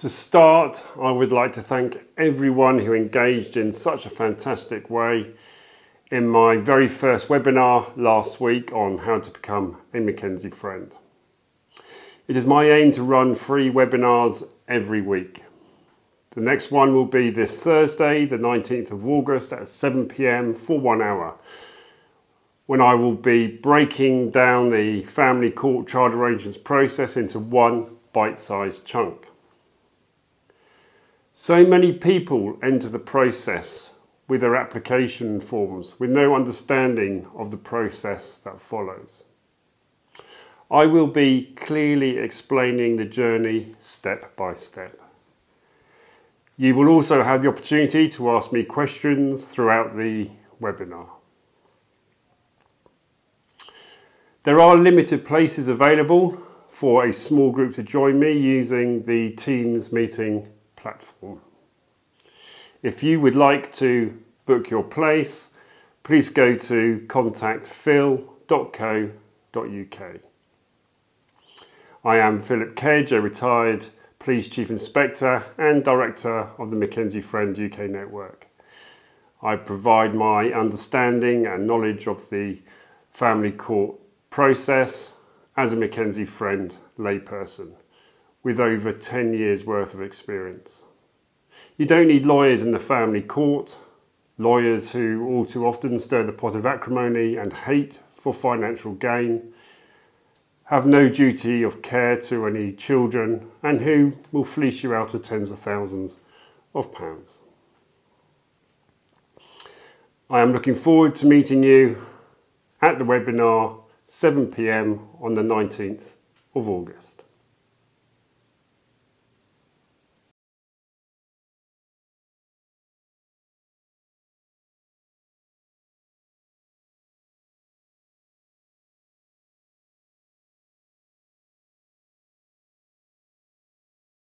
To start, I would like to thank everyone who engaged in such a fantastic way in my very first webinar last week on how to become a McKenzie friend. It is my aim to run free webinars every week. The next one will be this Thursday, the 19th of August at 7pm for one hour, when I will be breaking down the family court child arrangements process into one bite-sized chunk. So many people enter the process with their application forms with no understanding of the process that follows. I will be clearly explaining the journey step by step. You will also have the opportunity to ask me questions throughout the webinar. There are limited places available for a small group to join me using the Teams meeting platform. If you would like to book your place, please go to contactphil.co.uk. I am Philip Kedge, a retired Police Chief Inspector and Director of the McKenzie Friend UK Network. I provide my understanding and knowledge of the family court process as a McKenzie Friend layperson with over 10 years worth of experience. You don't need lawyers in the family court, lawyers who all too often stir the pot of acrimony and hate for financial gain, have no duty of care to any children, and who will fleece you out of tens of thousands of pounds. I am looking forward to meeting you at the webinar 7pm on the 19th of August.